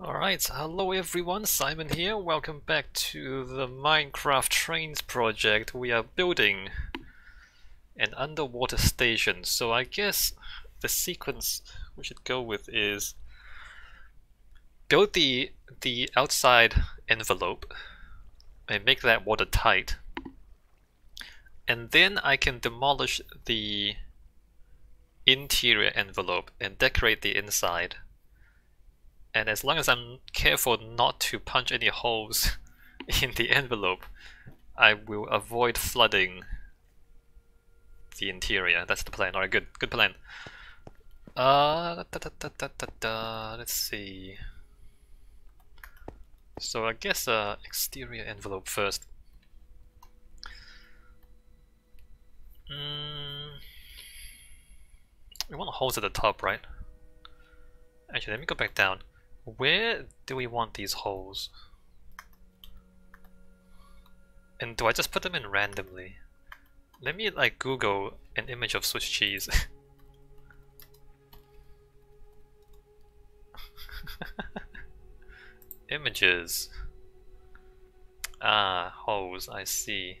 Alright, hello everyone, Simon here. Welcome back to the Minecraft Trains project. We are building an underwater station. So I guess the sequence we should go with is build the the outside envelope and make that watertight. And then I can demolish the interior envelope and decorate the inside. And as long as I'm careful not to punch any holes in the envelope, I will avoid flooding the interior. That's the plan. Alright, good. Good plan. Uh, da, da, da, let's see. So I guess uh, exterior envelope first. Mm, we want holes at the top, right? Actually, let me go back down. Where do we want these holes? And do I just put them in randomly? Let me like Google an image of Swiss cheese. Images. Ah, holes, I see.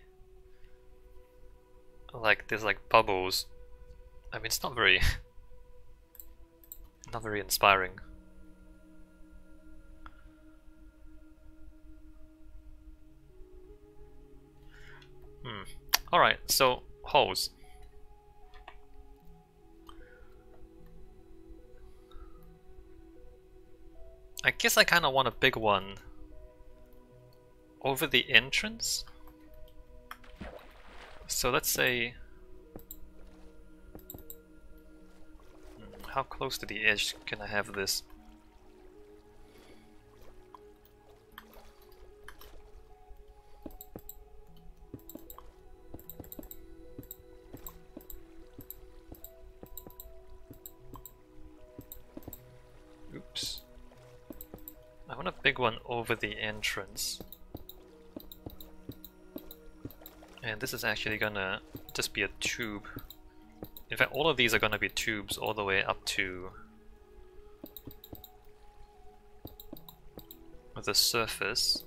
Like, there's like bubbles. I mean, it's not very... not very inspiring. Alright, so, holes. I guess I kind of want a big one over the entrance. So let's say... Hmm, how close to the edge can I have this? One over the entrance. And this is actually gonna just be a tube. In fact, all of these are gonna be tubes all the way up to the surface.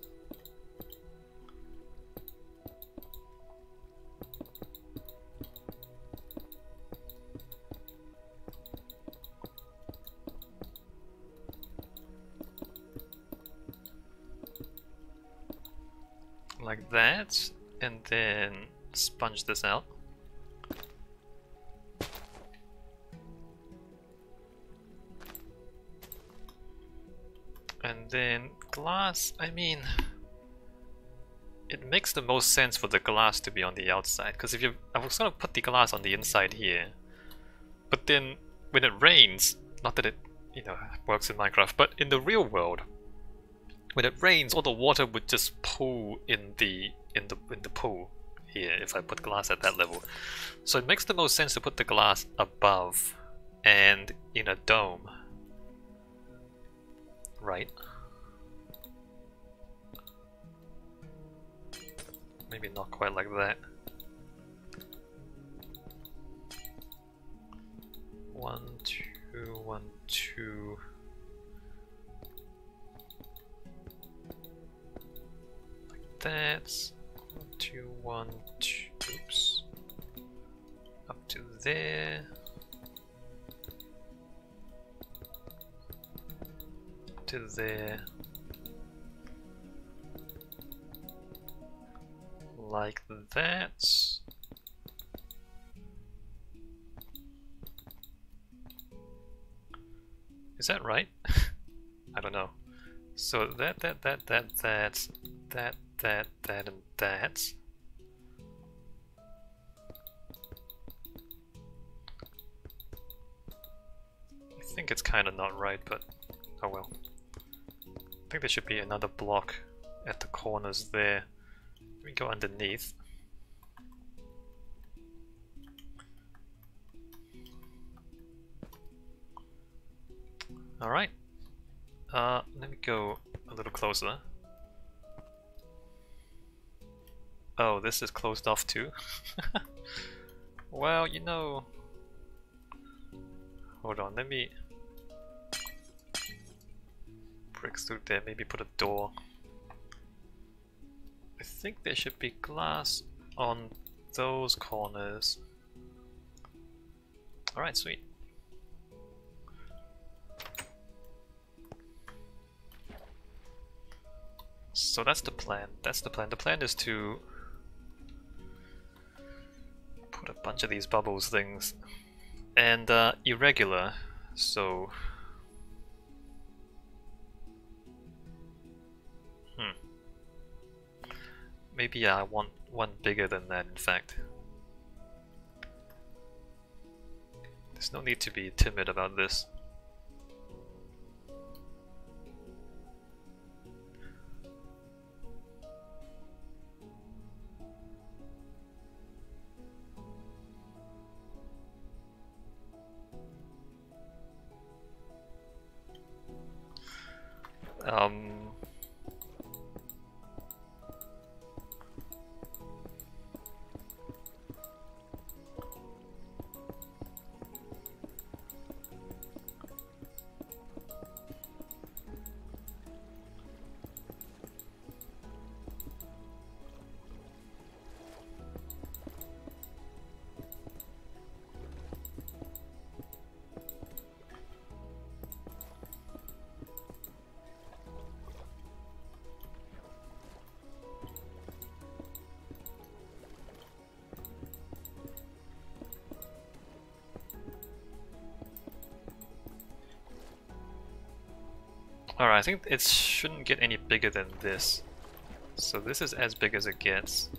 Then sponge this out. And then glass, I mean, it makes the most sense for the glass to be on the outside, because if you, I was gonna put the glass on the inside here, but then when it rains, not that it, you know, works in Minecraft, but in the real world, when it rains, all the water would just pool in the in the in the pool here if I put glass at that level. So it makes the most sense to put the glass above and in a dome. Right? Maybe not quite like that. One, two, one, two. that's one, two, one, oops, up to there. To there. Like that. Is that right? I don't know. So that, that, that, that, that, that, that, that, and that. I think it's kind of not right, but oh well. I think there should be another block at the corners there. We go underneath. Alright. Uh, let me go a little closer. Oh, this is closed off too? well, you know... Hold on, let me... bricks through there, maybe put a door. I think there should be glass on those corners. Alright, sweet. So that's the plan. That's the plan. The plan is to put a bunch of these bubbles things and uh, irregular. So hmm. Maybe I want one bigger than that. In fact, there's no need to be timid about this. Alright, I think it shouldn't get any bigger than this. So this is as big as it gets.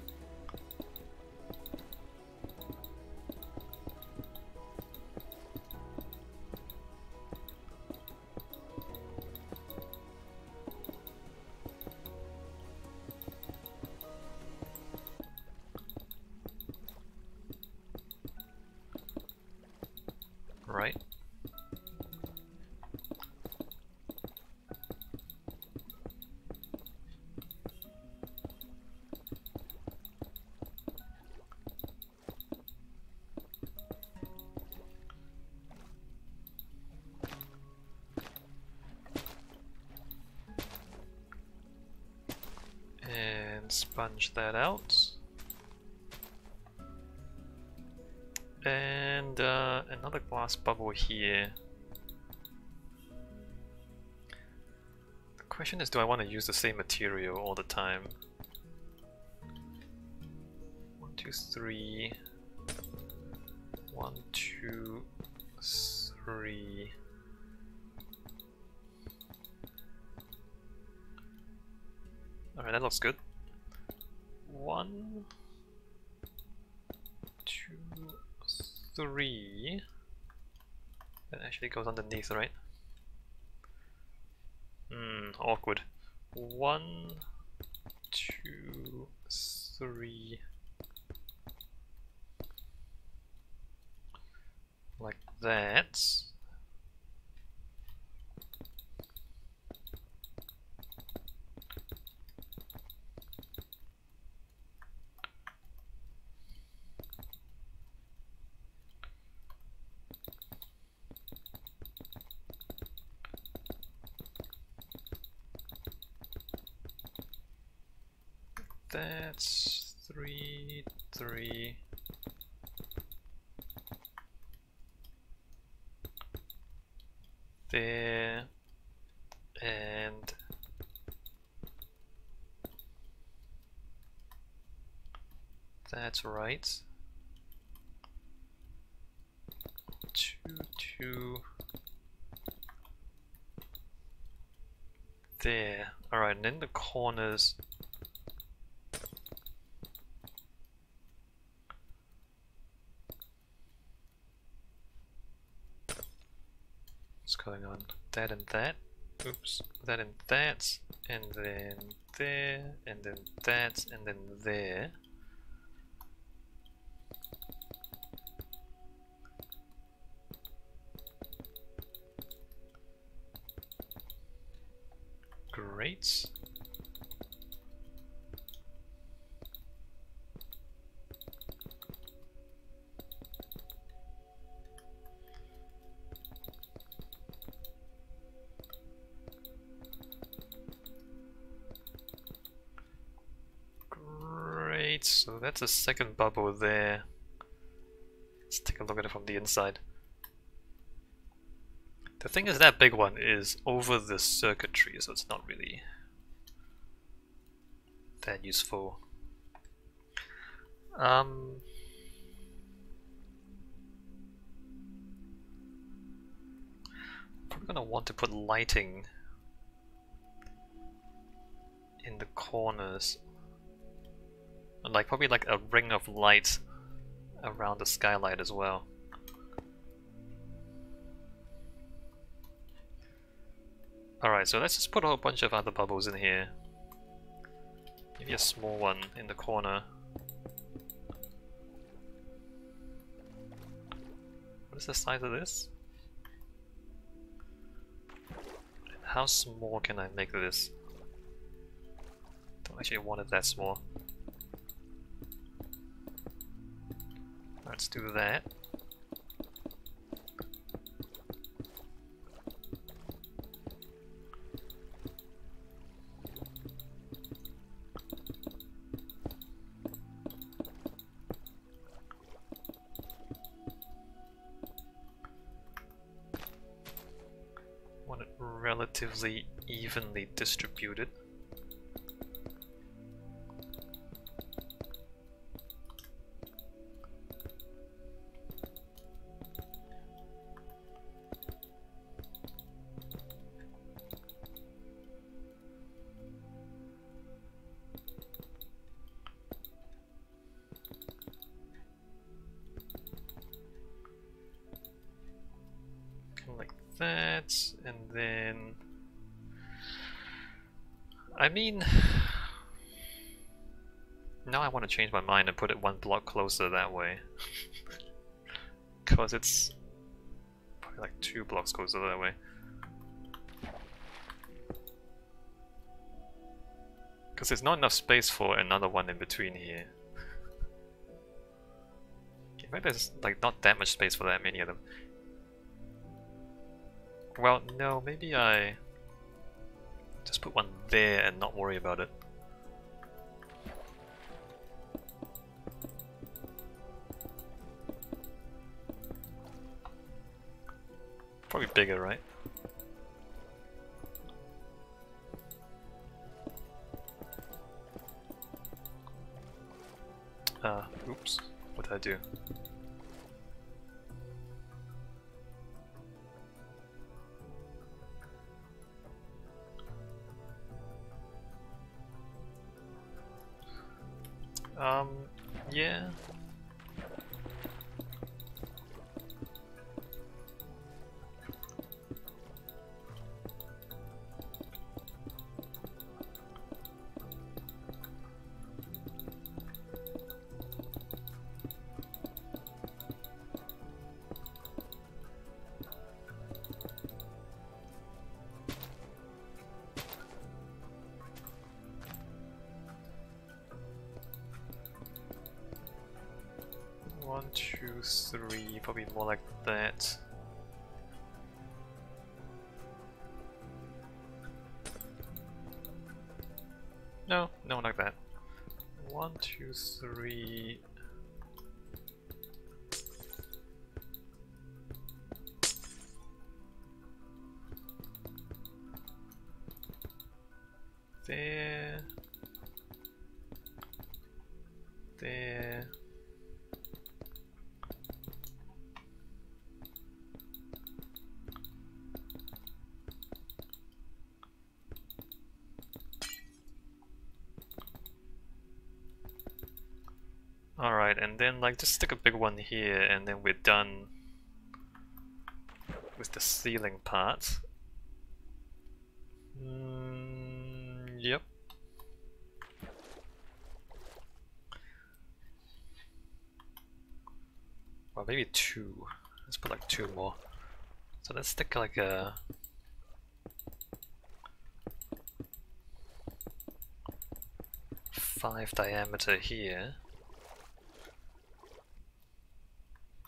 Sponge that out. And uh, another glass bubble here. The question is, do I want to use the same material all the time? One, two, three. One, two, three. Alright, that looks good. One, two, three. That actually goes underneath, right? Hmm, awkward. One, two, three. Like that. That's three, three. There and that's right. Two, two. There. Alright, and in the corners going on? That and that. Oops. That and that. And then there. And then that. And then there. That's a second bubble there. Let's take a look at it from the inside. The thing is that big one is over the circuitry, so it's not really that useful. Um, probably gonna want to put lighting in the corners. Like probably like a ring of light around the skylight as well. Alright, so let's just put a whole bunch of other bubbles in here. Maybe a small one in the corner. What is the size of this? How small can I make this? Don't actually want it that small. Let's do that. Want it relatively evenly distributed. That, and then I mean now I want to change my mind and put it one block closer that way. Because it's probably like two blocks closer that way. Because there's not enough space for another one in between here. Maybe there's like not that much space for that many of them well, no, maybe I just put one there and not worry about it. Probably bigger, right? Uh, oops. What did I do? Um, yeah. One, two, three, probably more like that. No, no, like that. One, two, three. Like just stick a big one here and then we're done with the ceiling part. Mm, yep. Well, maybe two. Let's put like two more. So let's stick like a five diameter here.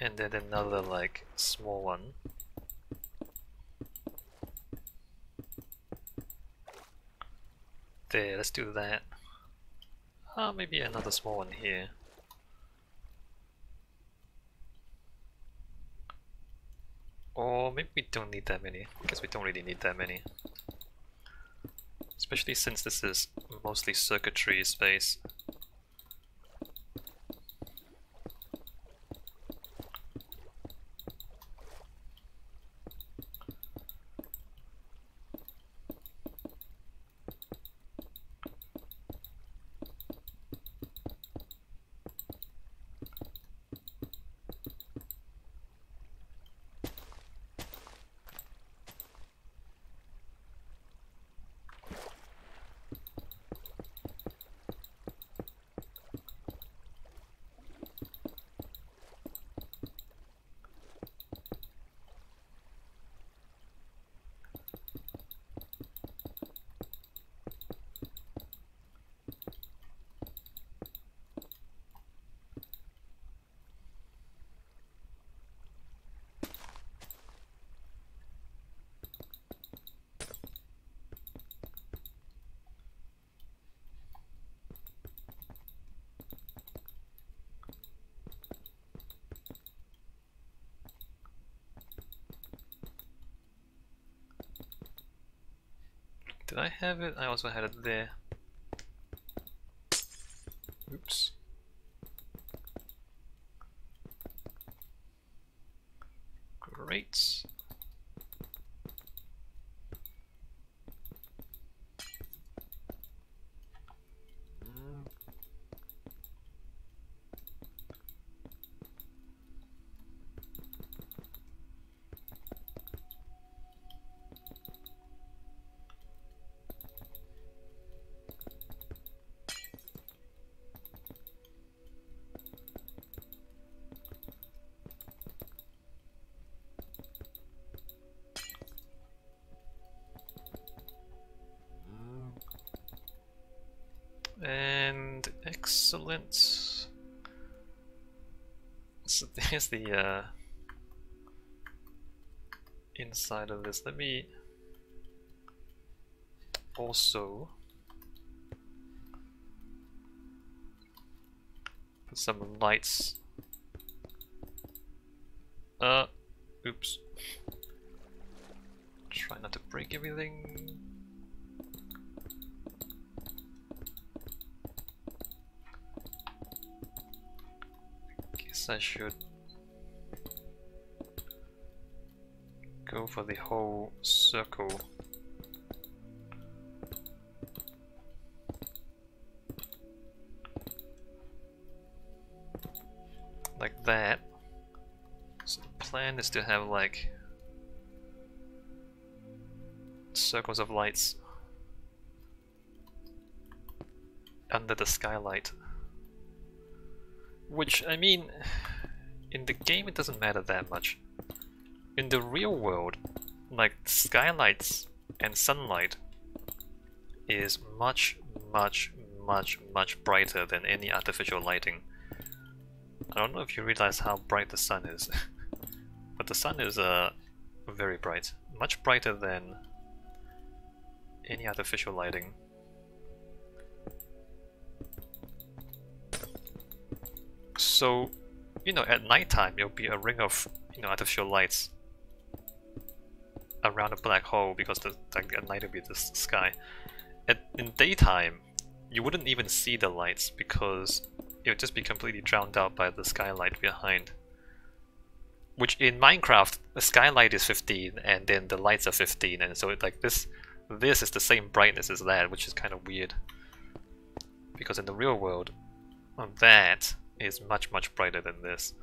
and then another like small one. There, let's do that. Ah, maybe another small one here. Or maybe we don't need that many, because we don't really need that many. Especially since this is mostly circuitry space. Did I have it? I also had it there. Excellent. So there's the uh, inside of this. Let me also put some lights. Uh, oops. Try not to break everything. I should go for the whole circle. Like that. So the plan is to have like circles of lights under the skylight. Which, I mean, in the game it doesn't matter that much. In the real world, like skylights and sunlight is much, much, much, much brighter than any artificial lighting. I don't know if you realize how bright the sun is, but the sun is uh, very bright, much brighter than any artificial lighting. So, you know, at nighttime it'll be a ring of, you know, artificial lights around a black hole because the, like, at night it'll be the sky. At, in daytime, you wouldn't even see the lights because it would just be completely drowned out by the skylight behind. Which in Minecraft, the skylight is 15 and then the lights are 15 and so it, like this this is the same brightness as that, which is kind of weird. Because in the real world, um, that is much much brighter than this.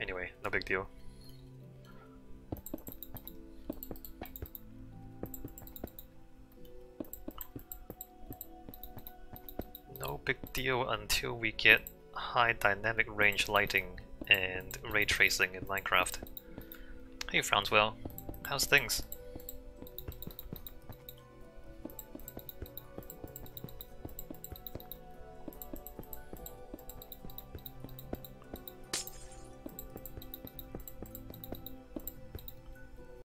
Anyway, no big deal. No big deal until we get high dynamic range lighting and ray tracing in Minecraft. Hey Franzwell, how's things?